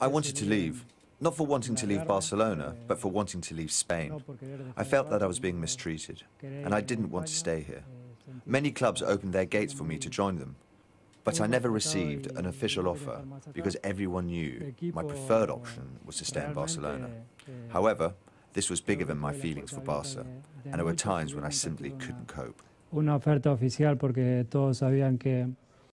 I wanted to leave, not for wanting to leave Barcelona, but for wanting to leave Spain. I felt that I was being mistreated, and I didn't want to stay here. Many clubs opened their gates for me to join them, but I never received an official offer because everyone knew my preferred option was to stay in Barcelona. However, this was bigger than my feelings for Barca, and there were times when I simply couldn't cope. Una oferta oficial porque todos sabían que